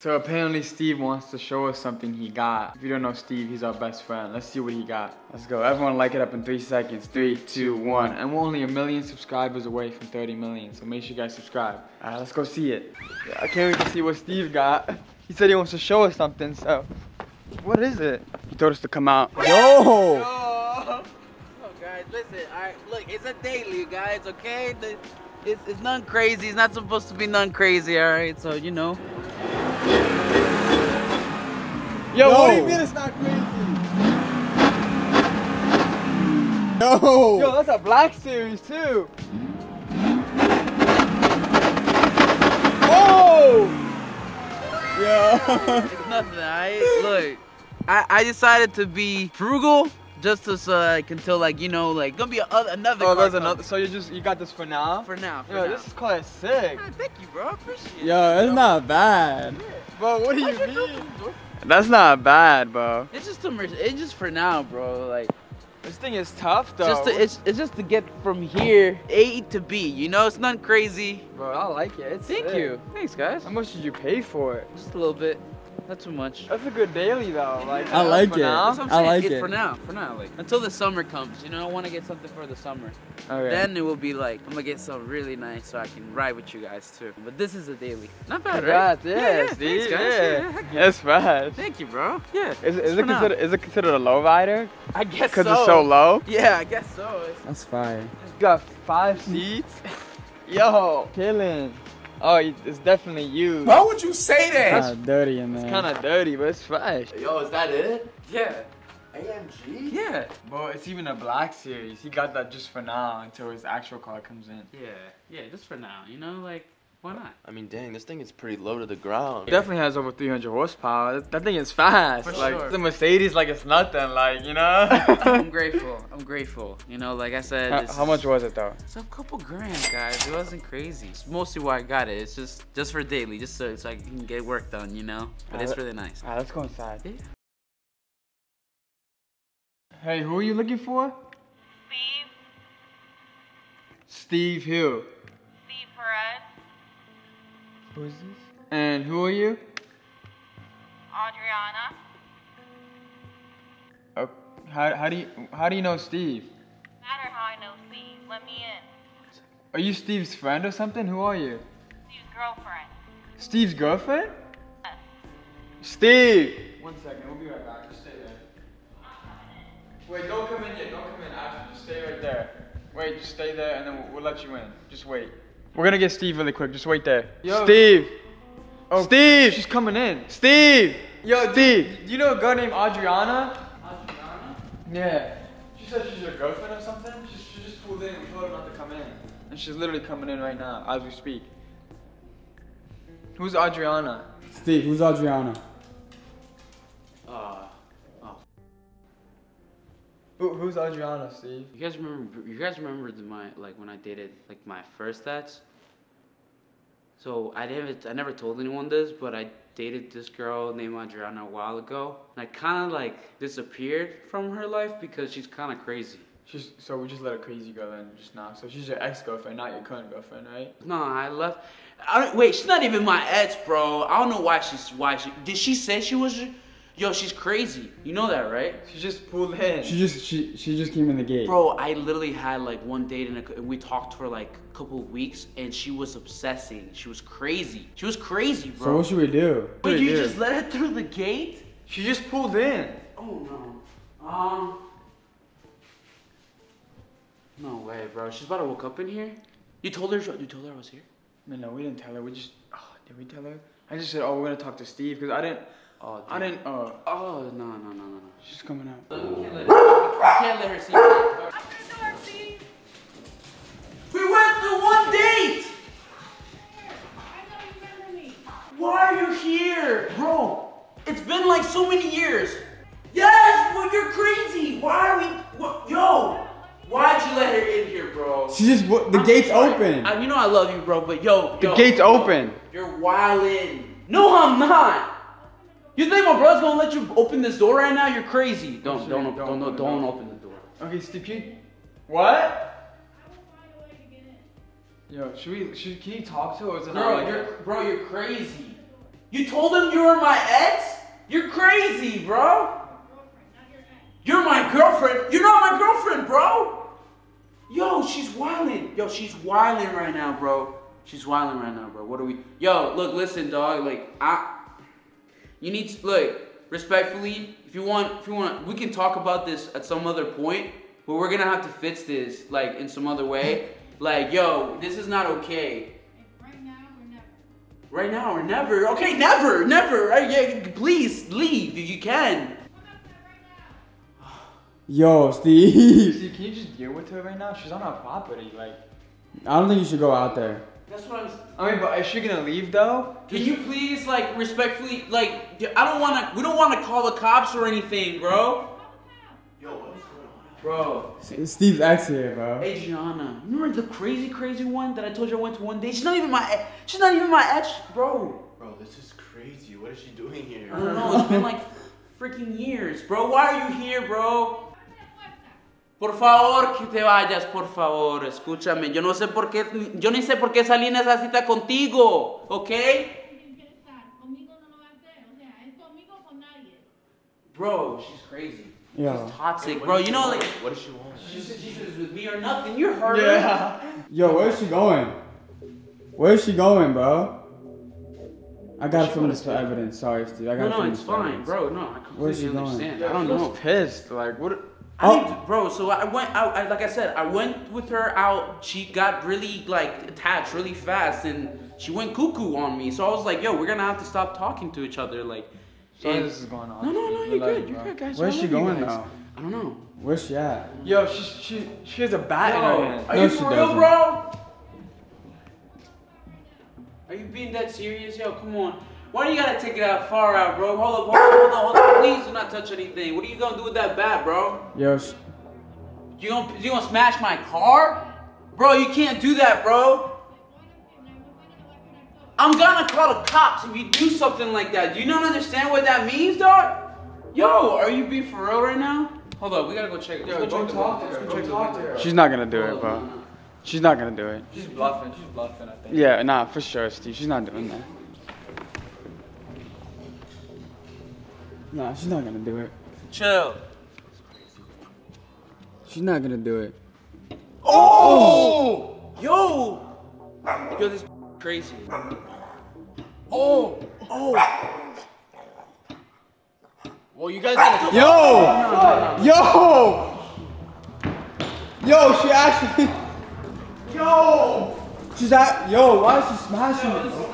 So apparently Steve wants to show us something he got. If you don't know Steve, he's our best friend. Let's see what he got. Let's go. Everyone like it up in three seconds. Three, two, one. And we're only a million subscribers away from 30 million. So make sure you guys subscribe. All right, let's go see it. I can't wait to see what Steve got. He said he wants to show us something, so. What is it? He told us to come out. Yo! Oh, guys, listen. All right, look, it's a daily, guys. Okay, it's it's none crazy. It's not supposed to be none crazy. All right, so you know. Yo, what do you mean it's not crazy? No. Yo, that's a black series too. Oh! Yeah. It's nothing. I look. I I decided to be frugal just to so like until like you know like gonna be a, another. Oh, car there's comes. another. So you just you got this for now? For now. For Yo, now. this is quite sick. Ah, thank you, bro. Appreciate it. Yo, it's not bad. Bro, what do you How'd you mean? That's not bad, bro. It's just a, it's just for now, bro. Like This thing is tough though. just to, it's it's just to get from here A to B. You know, it's nothing crazy. bro, I like it. It's Thank sick. you. Thanks, guys. How much did you pay for it? Just a little bit. Not too much. That's a good daily though. Like I like for it. now? That's what I'm saying. like it's it. for now. For now, like until the summer comes. You know, I want to get something for the summer. Okay. Then it will be like I'm gonna get something really nice so I can ride with you guys too. But this is a daily. Not bad, right? Congrats, yeah, yeah, Steve, thanks, guys. yeah. Yeah, heck yeah. That's fast. Thank you, bro. Yeah. Is, it- is it for now. considered is it considered a low rider? I guess Because so. it's so low. Yeah, I guess so. It's- That's fine. You got five seats. Yo, killing. Oh, it's definitely you. Why would you say that? Kind of dirty in there. It's kind of dirty, but it's fresh. Yo, is that it? Yeah. AMG? Yeah. Bro, it's even a black series. He got that just for now until his actual car comes in. Yeah. Yeah. Just for now. You know, like why not? I mean, dang, this thing is pretty low to the ground. It definitely has over 300 horsepower. That, that thing is fast. For like sure. the Mercedes, like it's nothing. Like you know. I'm grateful. I'm grateful. You know, like I said. how, this how is- much was it though? It's a couple grand, guys. It wasn't crazy. It's mostly why I got it. It's just just for daily, just so, so I can get work done, you know. But it's Uh, really nice. Alright, let's go inside. Yeah. Hey, who are you looking for? Steve, Steve Hill. Steve Perez, Who's this? And who are you? Adriana. Oh, how, how do you how do you know Steve? Matter how I know Steve. Let me in. Are you Steve's friend or something? Who are you? Steve's girlfriend. Steve's girlfriend? Yes. Steve! One second, we'll be right back. Just stay there. Uh-huh. Wait, don't come in yet. Don't come in. After, just stay right there. Wait, just stay there and then we'll, we'll let you in. Just wait. We're gonna get Steve really quick. Just wait there. Steve! Oh, Steve! She's coming in. Steve! Yo, Steve! Do you know a girl named Adriana? Adriana? Yeah. She said she's your girlfriend or something. She, she just pulled in. We told her not to come in. And she's literally coming in right now as we speak. Who's Adriana? Steve, who's Adriana? Who, who's Adriana, Steve? You guys remember? You guys remember the, my like when I dated like my first ex? So I didn't. I never told anyone this, but I dated this girl named Adriana a while ago, and I kind of like disappeared from her life because she's kind of crazy. She's so we just let a crazy girl in just now. So she's your ex-girlfriend, not your current girlfriend, right? No, I left. I wait, she's not even my ex, bro. I don't know why she's why she did she say she was? Yo, she's crazy. You know that, right? She just pulled in. She just she she just came in the gate. Bro, I literally had like one date and, a, and we talked for like a couple of weeks, and she was obsessing. She was crazy. She was crazy, bro. So what should we do? but should you do? just let her through the gate? She just pulled in. Oh no. Um. No way, bro. She's about to woke up in here. You told her. You told her I was here. Man, no, we didn't tell her. We just. Oh, did we tell her? I just said, oh, we're gonna talk to Steve because I didn't. Oh, I didn't. Uh, Oh no no no no no. she's coming out. We can't let her, we can't let her see. that. I'm the door, Steve. We went through one date. You remember. Why are you here, bro? It's been like so many years. Yes, well you're crazy. Why are we? What, yo, why'd you let her in here, bro? She just wa- the I'm gate's sorry. open. I, you know I love you, bro, but yo, The yo, gate's yo, open. You're wildin'. No, I'm not. You think my brother's gonna let you open this door right now? You're crazy. Don't Sure, don't don't don't don't, open the don't door. open the door. Okay, Steve. What? Yo, should we? Should can you talk to her? Or is it not like you're bro, you're crazy. You told him you were my ex? You're crazy, bro. You're my girlfriend. You're not my girlfriend, bro. Yo, she's wilding. Yo, she's wilding right now, bro. She's wilding right now, bro. What are we? Yo, look, listen, dog. Like I, you need to look respectfully. If you want, if you want, we can talk about this at some other point. But we're gonna have to fix this, like in some other way. Like, yo, this is not okay. Right now or never. Right now or never. Okay, never, never. Right, yeah, please leave if you can. Yo, Steve. Steve, can you just deal with her right now? She's on our property. Like, I don't think you should go out there. That's what I'm. I mean, but is she gonna leave though? Can you please, like, respectfully, like, I don't want to. We don't want to call the cops or anything, bro. Yo, what is going on? Bro, Steve's ex here, bro. hey Gianna, remember the crazy, crazy one that I told you I went to one day? She's not even my. She's not even my ex, bro. Bro, this is crazy. What is she doing here? I don't know. It's been like freaking years, bro. Why are you here, bro? Por favor, que te vayas, por favor, escúchame. Yo no sé por qué, yo ni sé por qué salí en esa cita contigo, ¿ok? No. Bro, she's crazy. Yo. She's toxic, What bro. You know, want? like, What does she want? she said she says with me or nothing. You heard her. Yeah. Yo, where's she going? Where's she going, bro? I gotta film this for evidence. Sorry, Steve. I No, gotta no, film it's this for fine, evidence. bro. No, I Where's she completely going? understand. Yeah, I don't was know. pissed. Like, what? I Oh. bro. So I went out. I, like I said, I went with her out. She got really like attached really fast, and she went cuckoo on me. So I was like, "Yo, we're gonna have to stop talking to each other." Like, Sorry, this is going on. no, no, no, you're good. You're good, guys. Where's she going now? I don't know. Where's she at? Yo, she she she has a bat in her hand. are No, you for real, bro? Are you being that serious? Yo, come on. Why do you gotta take it out far out, bro? Hold up, hold up, hold up, hold up. Please do not touch anything. What are you gonna do with that bat, bro? Yo, sh- You gonna you gonna smash my car? Bro, you can't do that, bro. I'm gonna call the cops if you do something like that. Do you not understand what that means, dog? Yo, are you being for real right now? Hold up, we gotta go check. Yo, go go check talk the to let's her. go Go check talk to her. she's not gonna do it, bro. on. She's not gonna do it. She's bluffing. She's bluffing. I think. Yeah, nah, for sure, Steve. She's not doing that. Nah, she's not gonna do it. Chill. She's not gonna do it. Oh! Yo! Yo, this crazy. Oh! Oh! Well, you guys gotta. Yo! Yo! Yo, she actually. Yo! She's at. Yo, why is she smashing Yo,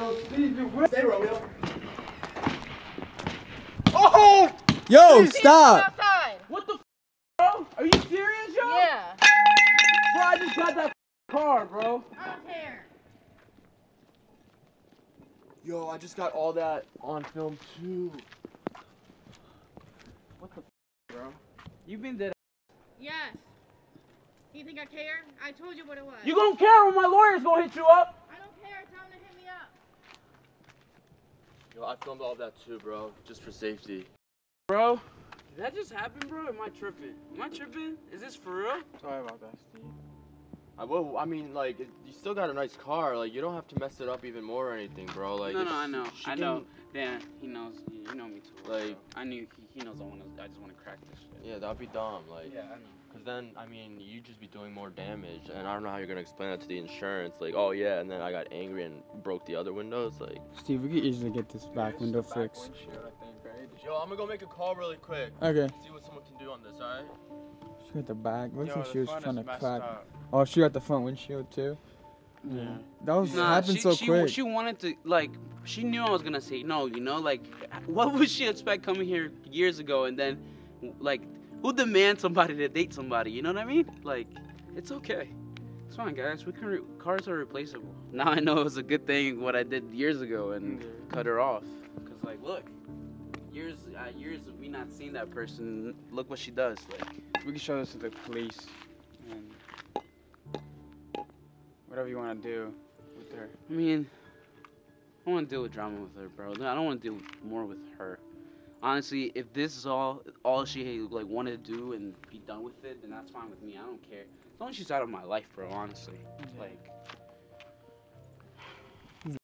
Stay, Romeo. Yo, stop! What the f, bro? Are you serious, yo? Yeah. Bro, I just got that car, bro. I don't care. Yo, I just got all that on film too. What the f bro. You've been dead. Yes. You think I care? I told you what it was. You gonna care when my lawyer's gonna hit you up? I don't care. Tell him to hit me up. Yo, I filmed all that too, bro, just for safety. Bro, did that just happen, bro? Am I tripping? Am I tripping? Is this for real? Sorry about that, Steve. I will. I mean, like, you still got a nice car. Like, you don't have to mess it up even more or anything, bro. Like, no, no, I know. I can- know. Dan, he knows. You know me too. Like- so I knew he, he knows I want to. I just want to crack this shit. Yeah, that'd be dumb. Like, Yeah, I know. Cause then, I mean, you'd just be doing more damage, and I don't know how you're gonna explain that to the insurance. Like, oh yeah, and then I got angry and broke the other windows. Like, Steve, we could easily get this back It's window the back fixed. windshield, I think, right? yo, I'm gonna go make a call really quick. Okay. See what someone can do on this, alright? She got the back. Looks Yo, like she was trying to messed crack. up. Oh, she got the front windshield too. Yeah. That was Nah, happened she, so she, quick. she wanted to like she knew I was gonna say no, you know, like what would she expect coming here years ago and then like who demands somebody to date somebody, you know what I mean? Like it's okay. It's fine guys, we can re- cars are replaceable. Now I know it was a good thing what I did years ago and cut her off. Cause like look, years uh, years of me not seeing that person, look what she does. Like We can show this to the police and whatever you want to do with her. I mean, I want to deal with drama with her, bro. I don't want to deal more with her. Honestly, if this is all all she like wanted to do and be done with it, then that's fine with me. I don't care. As long as she's out of my life, bro. Honestly, like